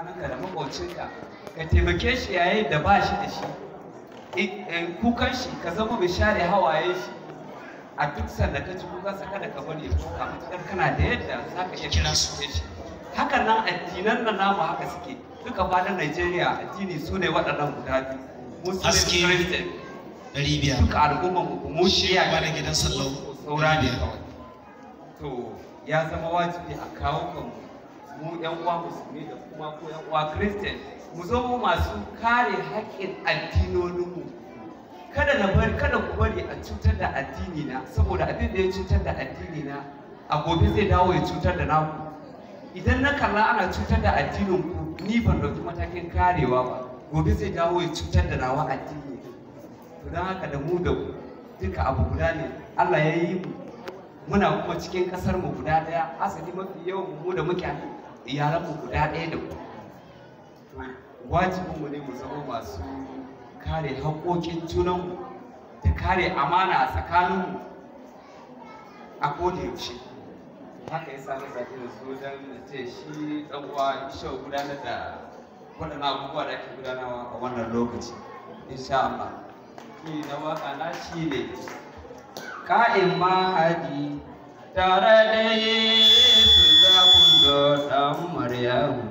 tsakaninka da maƙocinka ka taimake shi yayin da ba shi da shi. In- in kukan shi ka zama mai share hawaye shi. A duk sanda ka ji kukan sa kada ka bari ya kuka matuƙar kana da yadda za ka iya Kira shi. Hakan nan addinan nan namu haka suke. Duka faɗin Najeriya addini su ne waɗannan guda biyu. Muslim. Christian. biyar. Duka al'umman mu mu Shi shiya da gidan sallau saura ne kawai. To ya zama wajibi a kawo kanmu. mu yan uwa musulmi da kuma yan uwa christian mu zama masu kare haƙƙin addinoninmu. Kada na bari kada ku bari a cutar da addini na saboda abin da ya cutar da addini na a gobe zai dawo ya cutar da naku. Idan na kalla ana cutar da addinin ku ni ban ɗauki matakin karewa ba gobe zai dawo ya cutar da nawa addini. To don haka da mu da duka abu guda ne Allah ya yi mu. Muna kuma cikin ƙasar mu guda ɗaya asali mafi yawan mu da muke iyalan mu guda ɗaya da ku. To wajibin mu ne mu zama masu kare haƙoƙin junan mu da kare amana a tsakanin mu a koda yaushe. Haka yasa na zaɓi da su don na ce shi ɗan isha gudanar da waɗannan abubuwa da ake gudanarwa a wannan lokaci insha Allah. Ki na waƙa na shi ne ka'in mahadi tare da za ɗan Maryamu.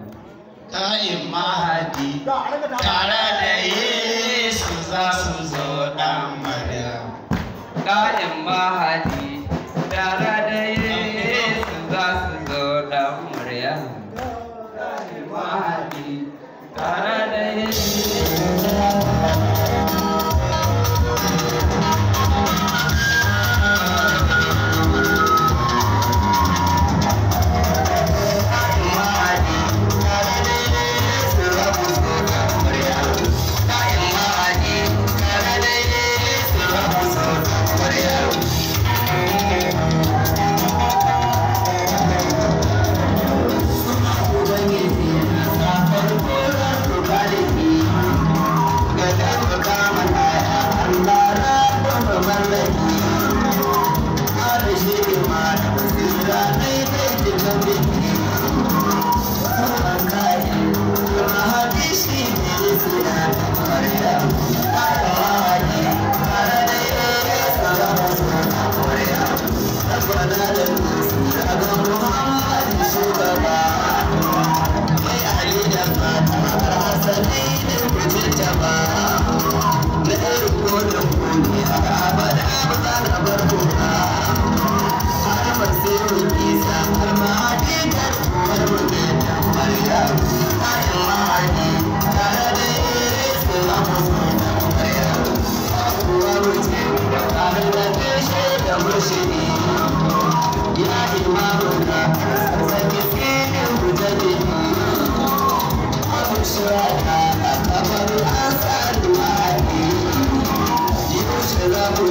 Ka'in mahadi tare da Yesu za su zo ɗan Maryam. Ka'in mahadi tare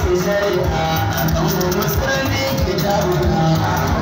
sai shari'a a kan musulmi kitabun